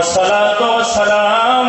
والسلام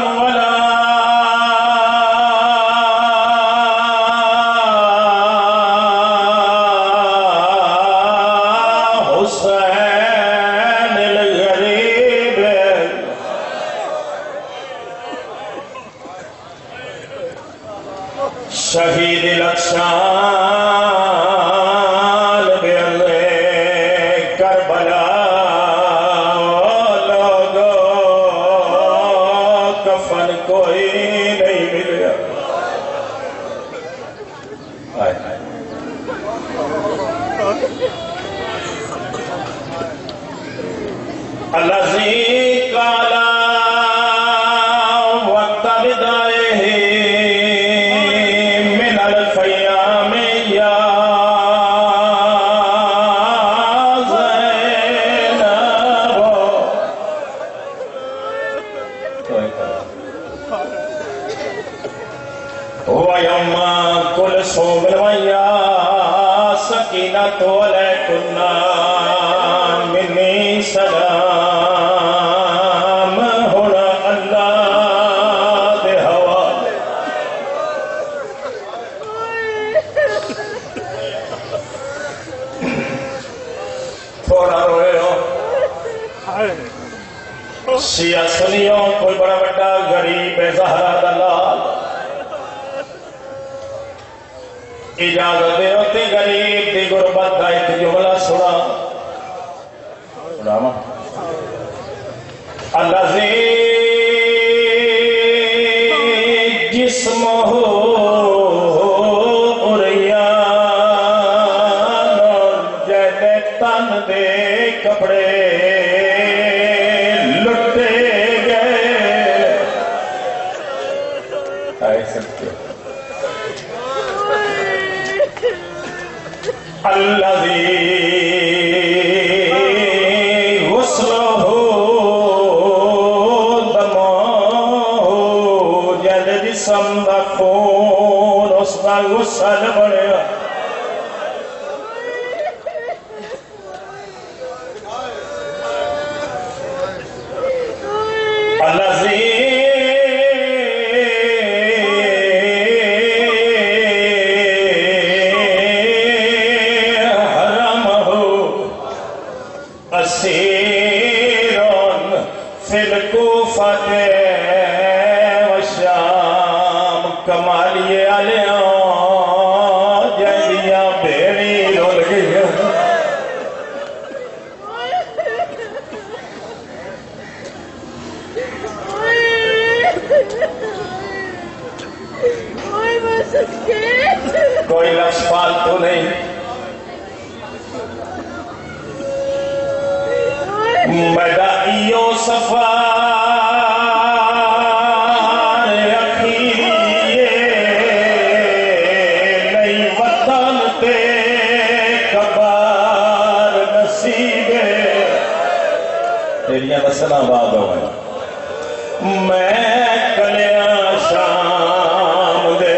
اللہ. تیریاں نسلہ باد ہوئے میں کلیا شام دے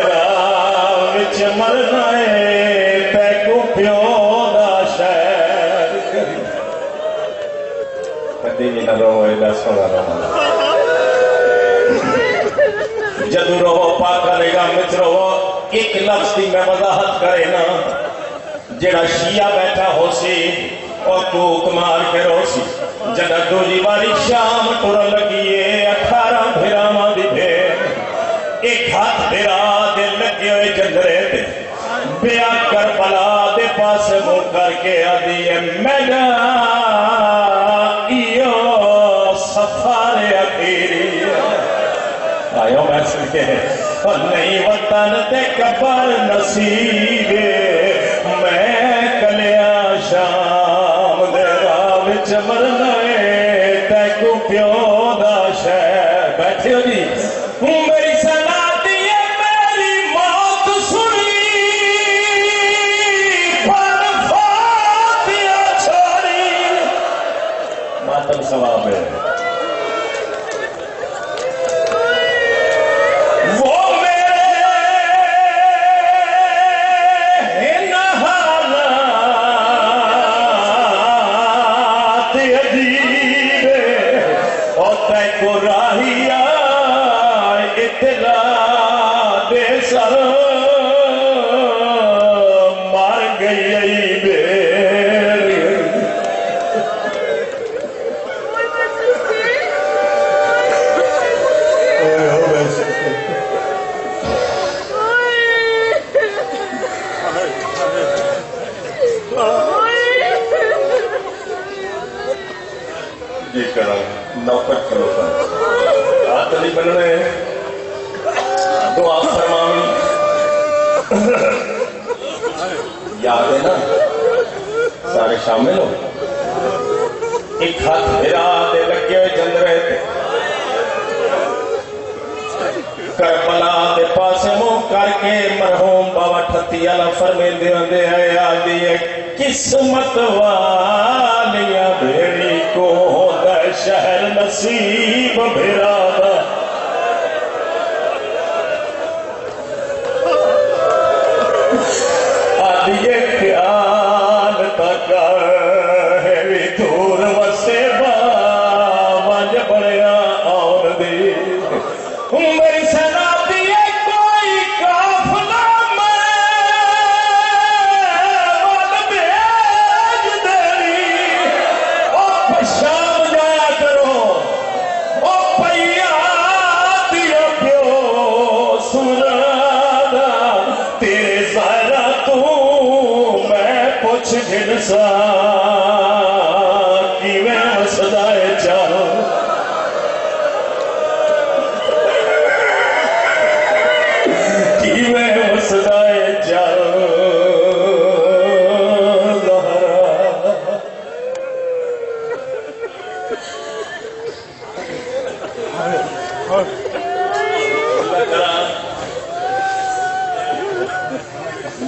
وچ مرنا ہے، تے کو پیو دا شہر۔ کدی بھی نہ رہو ایڈا سونا رہو جدو رہو پاک نگاہ مت رہو ایک لفظ دی میں وضاحت کرے نا جڑا شیعہ بیٹھا ہو سی، اور تو کمار کے رو سی جڑا دوجی والی شام ٹر لگیے اٹھارہ بھیراما دی بھیر ایک ہاتھ بھیرا دے لگے ہوئے جندرے دے بیا کربلا دے پاس مو کر کے آدھی ہے میڈا ایو سفار اخیری آئیو میں سکے اور نہیں وطن دے کبر نصیبے میں کلیا شام دے راوچ مرنائے تے Feliz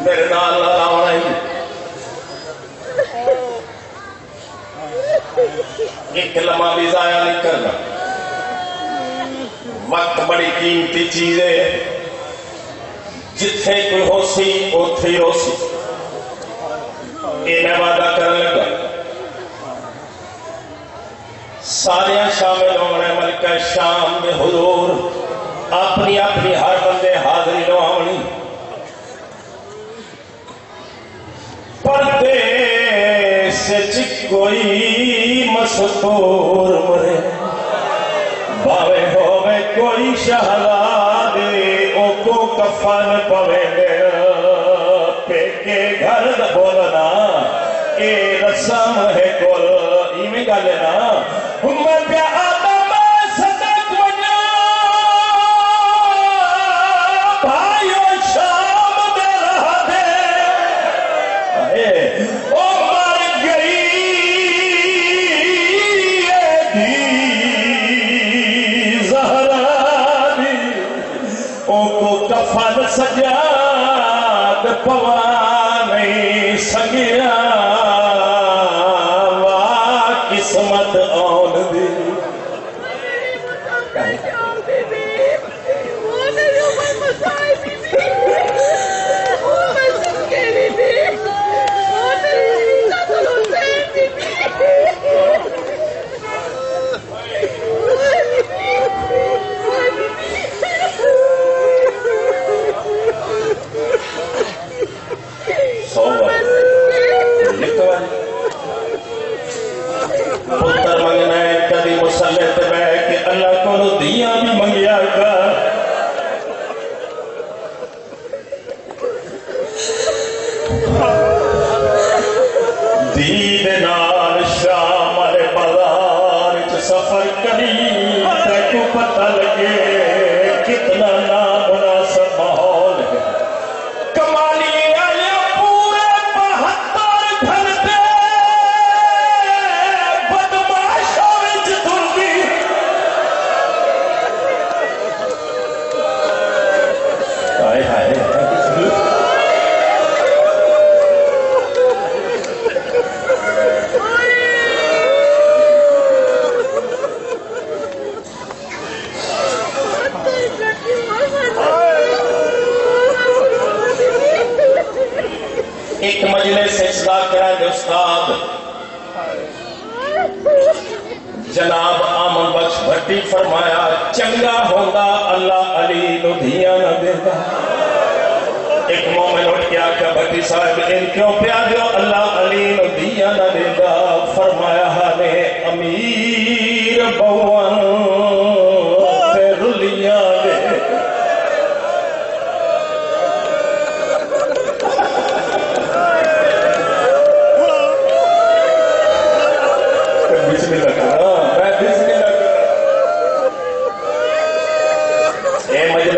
میرے نال ہونا ایک لمحہ بھی ضائع نہیں کرنا وقت بڑی قیمتی چیز ہے جتھے کوئی ہو سی اوتھے ہی ہو سی یہ میں وعدہ کر لگا۔ سارے شامل ہونے مکہ شام دے حضور، اپنی اپنی ہر بندے حاضری لوانی پردے سچ کوئی مستور مرے، باوے ہوے کوئی شہزادے او کو کفن پوے دے۔ پے کے گھر دا بولنا، اے رسم ہے کول ایمیں گا لینا نا۔ ہم پیار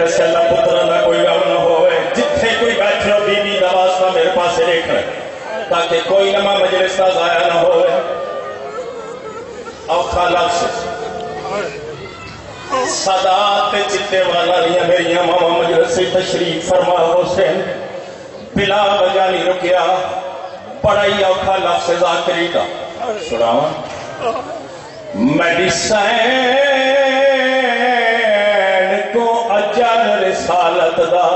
اے مجلس سے اللہ کوئی غم نہ ہوئے جتھے کوئی بیٹھے ہو بی بی نواز کا میرے پاس دیکھ تاکہ کوئی نما مجلس کا ضائع نہ ہوئے اور خالق سے صدات چتے والا نہیں میری ماما مجلس سے تشریف فرما حسین بلا وجہ نہیں رکیا پڑھائی اوکھا لفظ ذاکری کا سناؤں میڈیسین اجر رسالت دا،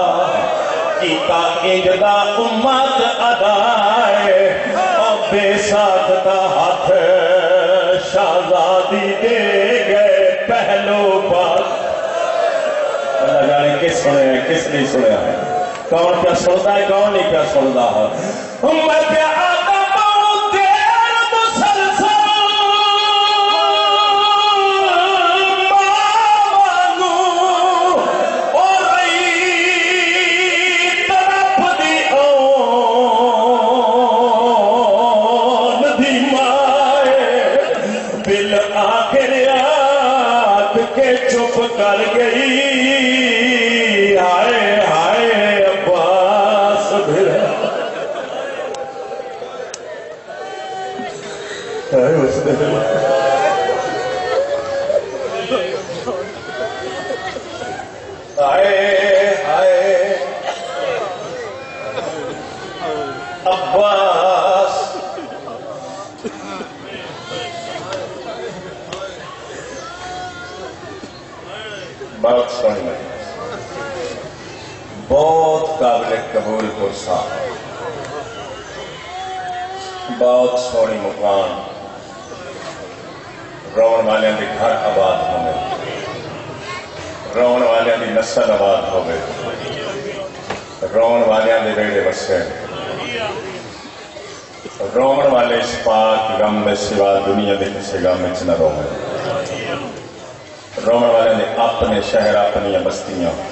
کیتا انجدا امت ادائے اور بے ساتھ دا ہاتھ شہزادی دے گئے پہلو پر اللہ جانے کس سنے ہیں کس نہیں سنے ہیں کون پہ سنتا ہے، کون نہیں پہ سنتا۔ ہے میں بہت قابل قبول پرسا۔ بہت سونی مکان رون والے دی گھر آباد ہونے رون والے دی نسل آباد ہوگی رون والے دی بیڑے بسے رون والے اس پاک غم میں سوا دنیا دے کسی غم میں نہ رونے رومن والے نے اپنے شہر اپنی بستیاں۔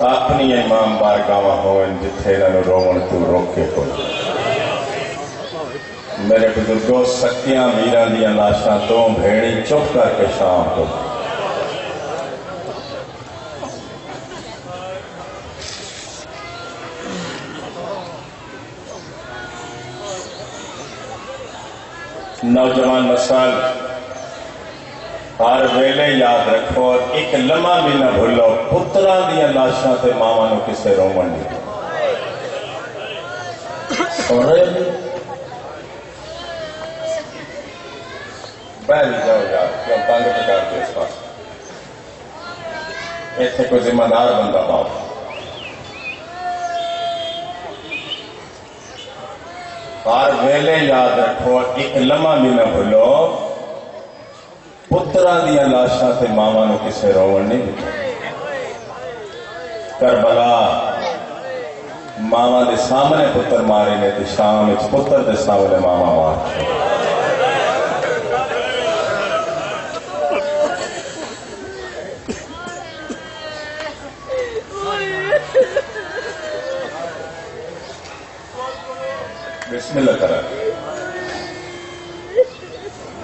اپنی امام بارگاہ ہوئن جتھے انہوں رومن تو روکے ہو میرے بزرگوں سکیاں میران دیا لاشاں تو بھیڑی چپ کر کے شام کو نوجوان نسل ہر ویلے یاد رکھو اور ایک لمحہ بھی نہ بھولو پترا دیا لاشاں تے ماما نو کسے رومن نہیں سن رہے ہیں جی۔ بہلی جاؤ یار، کیوں تنگ پکار کے اس پاس ایتھے کوئی ذمہ دار بندہ باپ ہر ویلے یاد رکھو اور ایک لمحہ بھی نہ بھولو۔ پترا دیا لاشاں تے ماما نو کسے روون نہیں دتا کربلا ماما دے سامنے پتر مارے نے تے شام وچ پتر دے سامنے ماما مار بسم اللہ کرا۔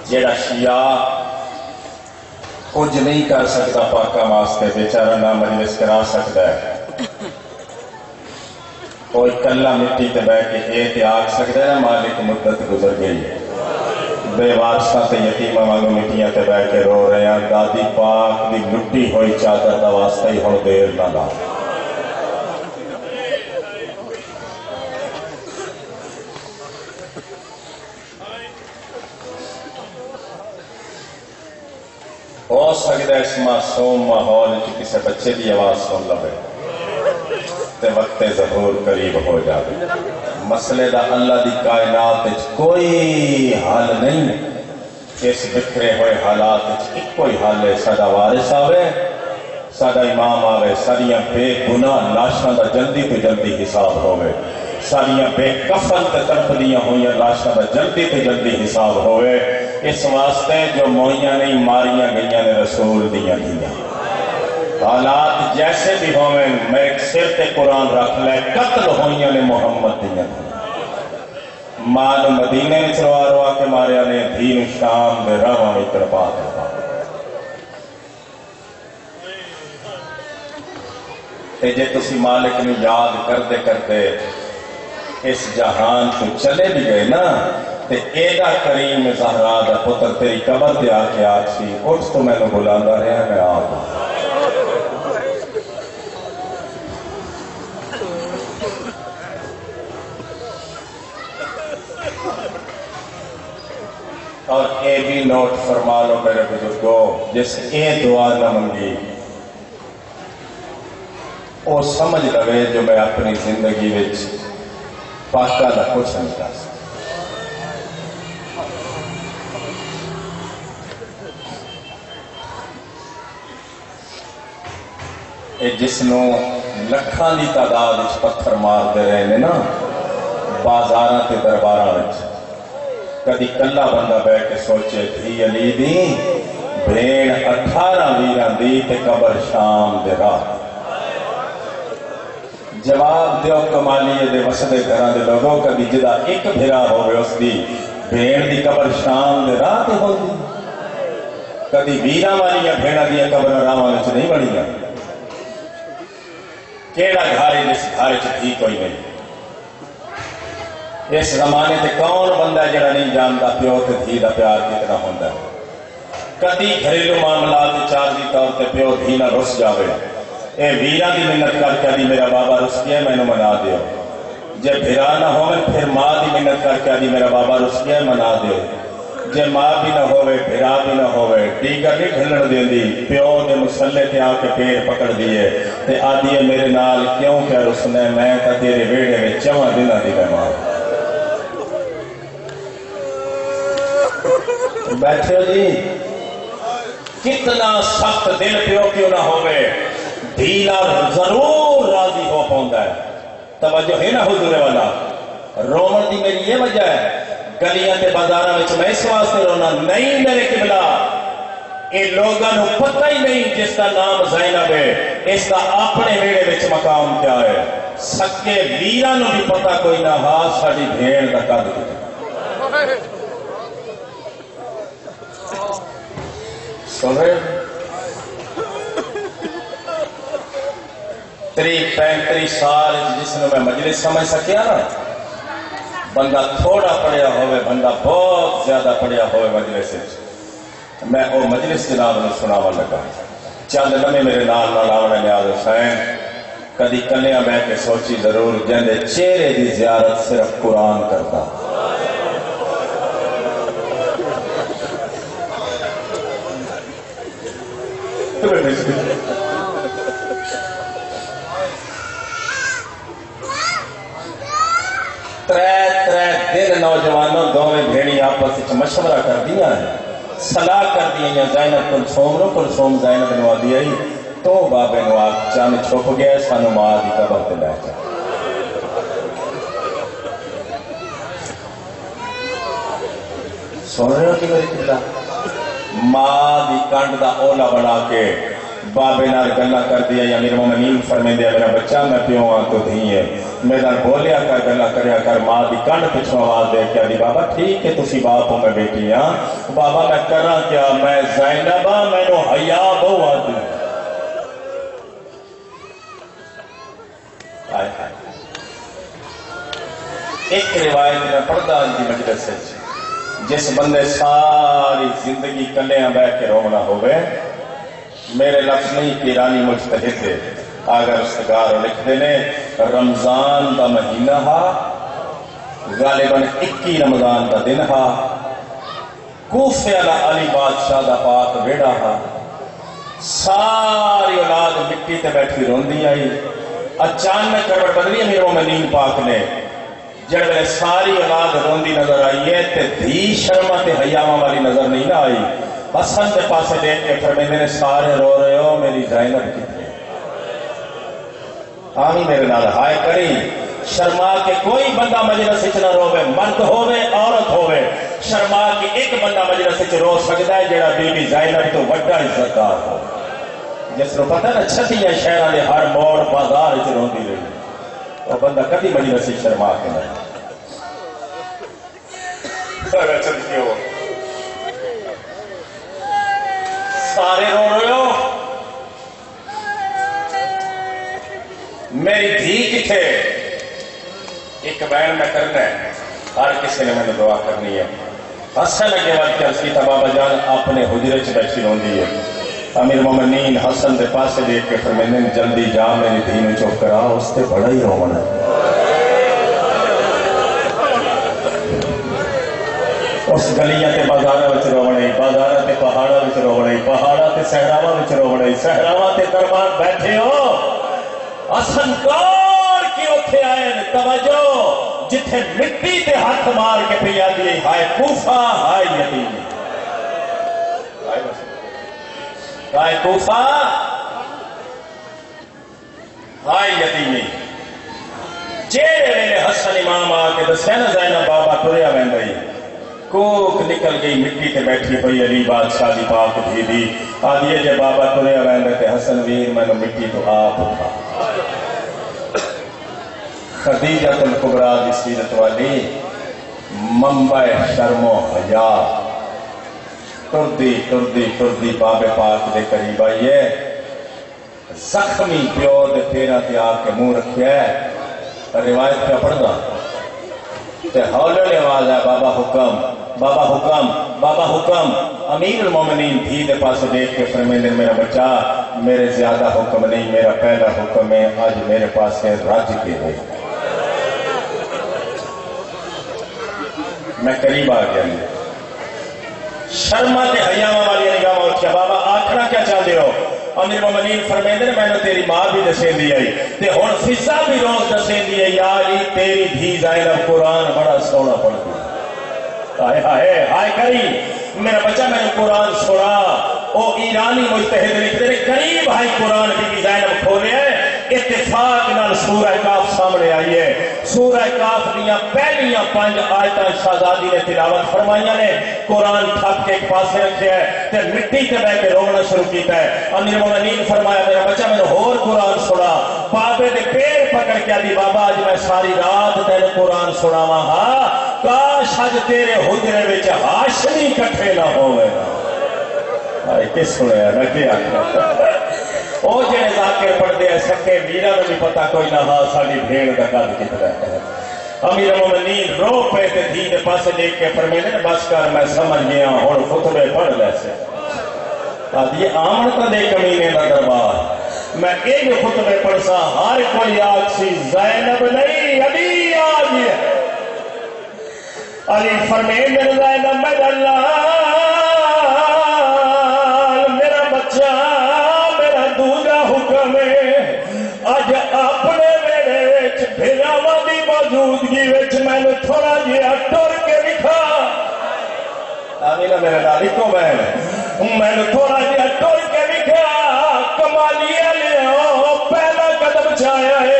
جیڑا شیعہ کچھ جی نہیں کر سکتا پاکا واسطے بیچارہ نہ مجلس کرا سکتا ہے۔ کوئی کلا مٹی تے بیٹھ کے اے تے آگ سکتا ہے، مالک مدت گزر گئی ہے۔ بے واسطہ تے یتیمہ وانگو مٹیاں تے بیٹھ کے رو رہے ہیں۔ دادی پاک دی لٹی ہوئی چادر دا واسطہ ہی ہن دیر نہ لا ہو سکتا ہے اس معصوم ماحول کسی بچے کی آواز سن لے تے وقت ظہور قریب ہو جائے مسئلے دا اللہ دی کائنات کوئی حل نہیں اس بکھرے ہوئے حالات کوئی حل ہے۔ سدا وارث آوے، ساڈا امام آوے ساریاں بے گناہ لاشاں دا جلدی تو جلدی حساب ہوئے ساریاں بے کفن تے تڑپدیاں ہوئیاں لاشاں دا جلدی تو جلدی حساب ہوئے اس واسطے جو موئیاں نہیں، ماریاں گئیاں نے رسول دیاں دیاں حالات جیسے بھی ہوئے میرے سر تے قرآن رکھ لے، قتل ہوئیاں نے محمد دیاں دیاں مال مدینے میں چلوا روا کے ماریا نے دین شام دے راواں میں ترپا ترپا تے جے تسی مالک نے یاد کرتے کرتے اس جہان تو چلے بھی گئے نا۔ تے ایڈا کریم زہرا دا پتر تیری قبر تے آ کے آج سی، اٹھ تو میں نے بلاندا رہا میں آ گیا اور اے بھی نوٹ فرما لو میرے بزرگوں جس اے دعا نہ منگی وہ سمجھ لوے جو میں اپنی زندگی وچ پاکا کچھ نہیں کر سکتا۔ اے جس نو لکھاں دی تعداد وچ پتھر مار دے رہے نے نا بازاراں تے درباراں وچ کدی کلا بندہ بیٹھ کے سوچے تھی علی دی بھیڑ اٹھارہ ویران دی تے قبر شام دے راہ جواب دیو کمالیے دے وسدے گھراں دے لوگوں کدی جدا ایک بھرا ہوئے اس دی بھیڑ دی قبر شام دے راہ تے ہو دی کدی ویرا والی بھیڑا دیا قبر راواں وچ نہیں بنی کیڑا گھارے جس گھارے چ کوئی نہیں۔ اس زمانے تے کون بندہ ہے جڑا نہیں جانتا پیو تے دھی دا پیار کتنا ہوندا؟ ہے کدی گھریلو معاملات چار دی طور تے پیو دھی نہ رس جاوے۔ اے ویرا دی منت کر کے دی میرا بابا رس گیا، مینوں منا دیو۔ جے بھرا نہ ہوے پھر ماں دی منت کر کے دی میرا بابا رس گیا، منا دیو۔ جے ماں بھی نہ ہوے بھرا بھی نہ ہوے ٹیکا نہیں ڈھلن دیندی، پیو دے مسلے تے آ کے پیر پکڑ دیے تے آدھی میرے نال، کیوں کہ رسنے میں تا تیرے ویڑے وچ چواں دناں دی بیمار بیٹھے جی کتنا سخت دل پیو کیوں نہ ہوئے دھیلا ضرور راضی ہو پوندا ہے۔ توجہ ہے نا حضور والا؟ رومن دی میری یہ وجہ ہے گلیاں تے بازاراں وچ میں اس واسطے رونا نہیں میرے قبلہ۔ اے لوگاں نو پتہ ہی نہیں جس کا نام زینب ہے، اس کا اپنے ویڑے وچ مقام کیا ہے۔ سکے ویراں نو بھی پتہ کوئی نہ ہا، ساڈی بھیڑ دا قد کتنا تری پینتری سال جس نے میں مجلس سمجھ سکیا نا؟ بندہ تھوڑا پڑھیا ہوئے بندہ بہت زیادہ پڑھیا ہوئے مجلس میں وہ مجلس جناب نے سناوا لگا۔ چند لمحے میرے نال نال آونے نیاز حسین۔ کدی کلیاں بہ کے سوچی ضرور جندے چہرے دی زیارت صرف قرآن کرتا۔ ترے نوجوانوں دونوں بھیڑی آپس مشورہ کر دیا ہے صلاح کر دیا یا زینب کلثوم نو کلثوم زینب نو دیا ہی تو بابے نو آپ چاند چھپ گیا سانو ماں دی قبر تے لے جا۔ سن رہے ہو کہ میری کتا ماں دی کنڈ دا اولا بنا کے بابے نال گلا کر دیا یا میرے مومنین فرمے دیا میرا بچہ میں پیوں آن تو دھی ہے میرا بولیا کر، گلا کریا کر، ماں دی کنڈ پچھو آواز دے کیا دی بابا ٹھیک ہے، تسی باپ ہوں میں بیٹی ہاں۔ بابا میں کرا کیا، میں زینبا میں نو حیا بہو آدھی ایک روایت میں پڑھتا ان مجلس سے جس بندے ساری زندگی کلیاں بہ کے رونا ہوئے میرے لفظ نہیں، پیرانی مجتہد ہے۔ اگر استگار لکھتے نے رمضان دا مہینہ ہا، غالباً اکی رمضان دا دن ہا۔ کوفے علی علی بادشاہ دا پاک ویڑا ہا۔ ساری اولاد مٹی تے بیٹھی روندی آئی۔ اچانک کروڑ بدلی امیر مومنین پاک نے۔ جڑ ساری اولاد روندی نظر آئی ہے تے دھی شرما تے حیاواں والی نظر نہیں نہ آئی۔ حسن کے پاس دیکھ کے فرمیندے نے سارے رو رہے ہو، میری زینب کتنے آمی میرے نال ہائے کری شرما کے کوئی بندہ مجلس وچ نہ روے مرد ہوے عورت ہوے شرما کے ایک بندہ مجلس وچ رو سکدا ہے جیڑا بی بی زینب تو بڑا عزتدار ہو۔ جس کو پتہ نہ چھتیاں شہراں دے ہر موڑ بازار وچ روندی رہی۔ وہ بندہ کبھی مجلس وچ شرما کے نہ سارے رو رہے میری دھی کتنے ایک بیان میں کرنا ہے ہر کسی نے میں دعا کرنی ہے۔ حسن کے بعد کیا کی بابا جان، اپنے حجرے چ بیٹھی روندی ہے۔ امیر مومنین حسن دے پاسے دیکھ کے فرمیندے نے جلدی جا، میری دھی نو چپ کرا، اس تے بڑا ہی رونا ہے۔ اس گلیاں تے بازاراں وچ رونے بازاراں تے پہاڑاں وچ رونے پہاڑاں تے صحراواں وچ رونے صحراواں تے دربار بیٹھے ہو۔ حسن کار کی اوتھے آئے توجہ، جتھے مٹی تے ہاتھ مار کے پی آدی ہائے کوفہ، ہائے یتیم۔ ہائے کوفہ، ہائے یتیمی جیڑے ویلے حسن امام آ کے دسیا نا زینب بابا ٹریا وین گئی کوک نکل گئی مٹی تے بیٹھی پئی علی بادشاہ دی پاک دھی دی۔ آدھی جے بابا ٹریا وین تے حسن ویر میں مٹی تو آپ اٹھا۔ خدیجہ الکبرا دی سیرت والی منبع شرم و حیا۔ تردی تردی تردی باب پاک دے قریب آئی ہے۔ زخمی پیو دے پیرا تے آ کے منہ رکھیا ہے۔ روایت پہ پڑھنا؟ تے ہولے نے آواز ہے، بابا حکم۔ بابا حکم بابا حکم، امیر المومنین بھی دے پاس دیکھ کے فرمیندے، میرا بچہ، میرے زیادہ حکم نہیں، میرا پہلا حکم ہے، آج میرے پاس ہے راج کے دے۔ میں قریب آ گیا شرما تے حیاواں والی نگاہ اٹھیا بابا آکھنا کیا چاہتے ہو؟ امیر مومنین فرمیندے نے میں نے تیری ماں بھی دسین دی آئی، تے ہن فضا بھی روز دسین دی آئی یا علی تیری بھی زینب قرآن بڑا سونا پڑھ دی۔ ہائے ہائے ہائے کری میرا بچہ میں نے قرآن سنا۔ او ایرانی مجتہد لکھتے ہیں قریب ہائی قرآن کی بھی زینب کھولے ہیں۔ اتفاق نال سورہ کاف سامنے آئی ہے۔ سورہ کاف دیا پہلیاں پانچ آیتاں شہزادی نے تلاوت فرمائیاں نے۔ قرآن تھک کے ایک پاسے رکھے ہے تے مٹی تے بیٹھ کے رونا شروع کیتا ہے۔ امیر مومنین فرمایا، میرا بچہ میں نے اور قرآن سنا۔ بابے دے پیر پکڑ کے دی بابا اج میں ساری رات تیرے قرآن سناواں ہاں۔ کاش اج تیرے حجرے وچ ہاشمی کٹھے نہ ہوئے۔ ہائے کس سنیا نہ کیا او جڑے ذاکر پڑھتے ہیں، سکے میرا نو بھی پتا کوئی نہ ہاں ساری بھیڑ کا قد کتنا ہے۔ امیر مومنین رو پہ تے دھی دے پاسے دیکھ کے فرمینے بس کر، میں سمجھ گیا، ہن خطبے پڑھ لے سے۔ آدھی آمن تا دے کمینے دا دربار۔ میں ایک خطبے پڑھ سا ہر کوئی آکسی زینب نہیں، ابھی علی آج علی فرمے فرمینے زینب میں اللہ، میرا بچہ، میرا دوجا حکم ہے۔ اج اپنے میرے وچ بھراواں دی موجودگی وچ میں نے تھوڑا جہا ٹر کے لکھا آمین، میرے نال کو میں میں نے تھوڑا جہا ٹر کے لکھا کمالیہ لیا پہلا قدم چایا ہے۔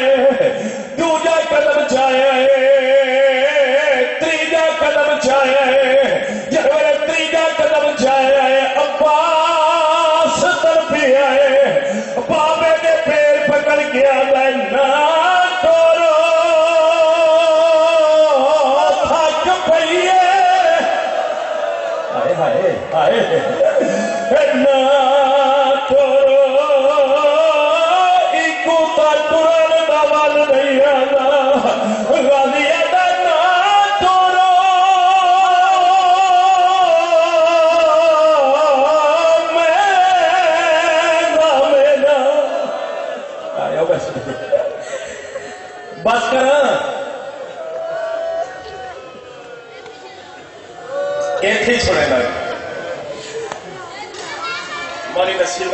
مولی نصیر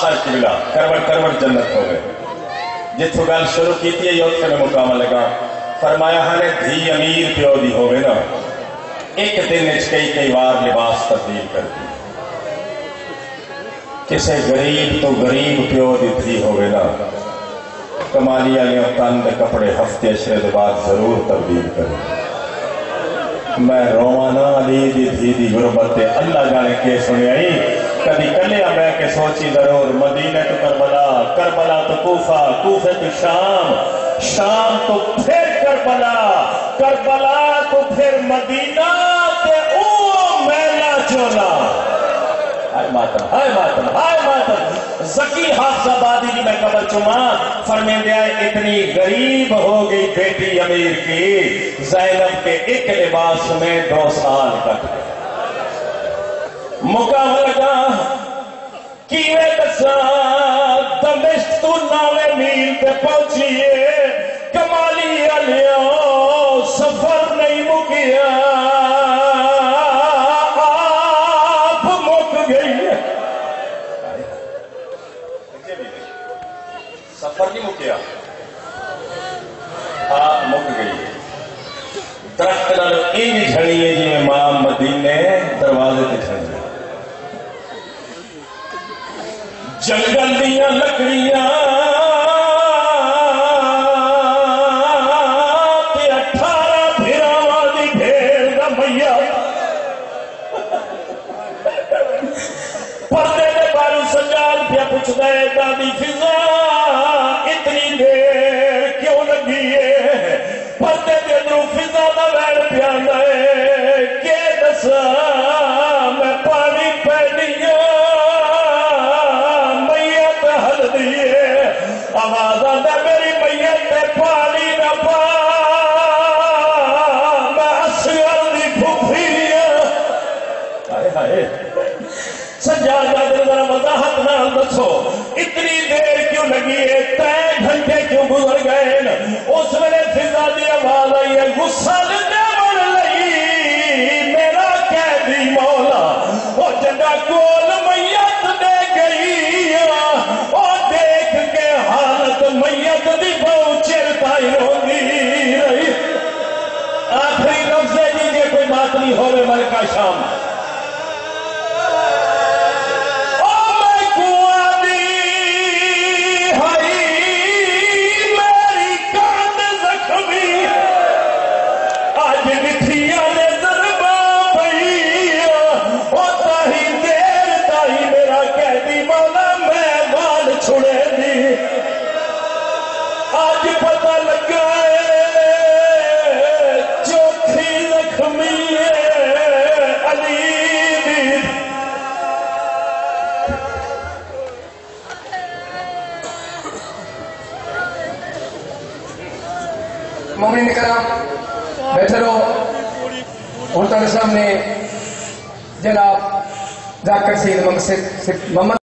سال کی ملا۔ کرور کرور جنت ہو گئے۔ جتھو گل شروع کیتی ہے اتنے میں مقام لگا۔ فرمایا ہاں ہنے دھی امیر پیو دی ہوے نا۔ ایک دن وچ کئی کئی وار لباس تبدیل کر دی۔ کسے غریب تو غریب پیو دی دھی ہوے نا۔ کمالی والے تن دے کپڑے ہفتے شرد دے بعد ضرور تبدیل کرے میں روانہ علی دی دھی دی غربت اللہ جانے کے سنے آئی کبھی کلیا میں کے سوچی ضرور، مدینہ تو کربلا کربلا تو کوفہ کوفے تو شام شام تو پھر کربلا کربلا تو پھر مدینہ تے او میلا چولا۔ ہائے ماتم ہائے ماتم ہائے ماتم۔ زکی حافظ آبادی کی میں قبر چما فرمین دیا اتنی غریب ہو گئی بیٹی امیر کی، زینب کے ایک لباس میں دو سال کٹ گئے مقام لگا دسا دمشق تو میل پہ پہنچیے کمالی علیہ سفر نہیں مکیا آپ مک گئی سفر نہیں مکیا آپ مک گئی درخت نال این جھڑی ہے جی میں ماں مدینے دروازے تے جنگل دیا لکڑیاں اٹھارہ پھراواں دی بھیڑ کا میا پردے دے بارو سجاد پیا پوچھدا ہے دادی فضا دسو اتنی دیر کیوں لگی ہے؟ تین گھنٹے کیوں گزر گئے اس ویلے فضا دی آواز آئی ہے، غصہ دے من لئی میرا قیدی مولا، وہ جگہ کول میت دے گئی۔ او دیکھ کے حالت میت دی بہو چر تائی روندی رہی۔ آخری لفظ ہے جی کوئی بات نہیں ہوئے ملکہ شام۔ ان سامنے جناب ذاکر سید محمد